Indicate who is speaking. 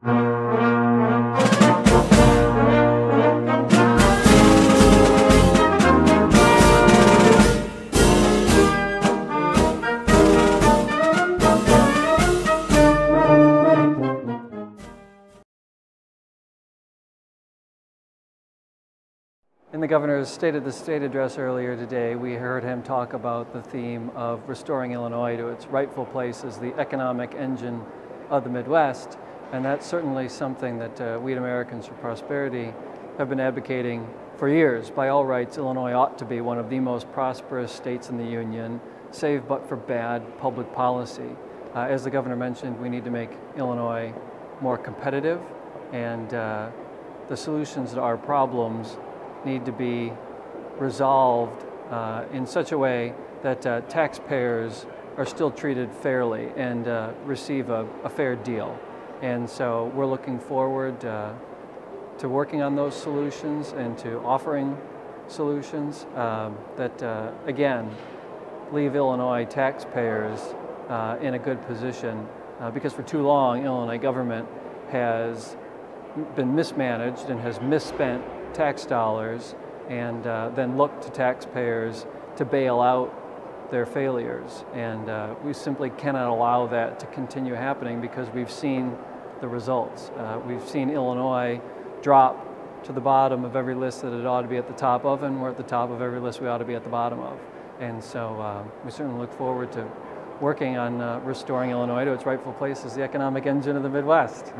Speaker 1: In the governor's State of the State address earlier today, we heard him talk about the theme of restoring Illinois to its rightful place as the economic engine of the Midwest. And that's certainly something that uh, we at Americans for Prosperity have been advocating for years. By all rights, Illinois ought to be one of the most prosperous states in the Union, save but for bad public policy. Uh, as the governor mentioned, we need to make Illinois more competitive, and uh, the solutions to our problems need to be resolved uh, in such a way that uh, taxpayers are still treated fairly and uh, receive a, a, fair deal. And so we're looking forward uh, to working on those solutions and to offering solutions um, that, uh, again, leave Illinois taxpayers uh, in a good position because for too long, Illinois government has been mismanaged and has misspent tax dollars and uh, then looked to taxpayers to bail out their failures. And uh, we simply cannot allow that to continue happening because we've seen the results. Uh, we've seen Illinois drop to the bottom of every list that it ought to be at the top of, and we're at the top of every list we ought to be at the bottom of. And so uh, we certainly look forward to working on uh, restoring Illinois to its rightful place as the economic engine of the Midwest.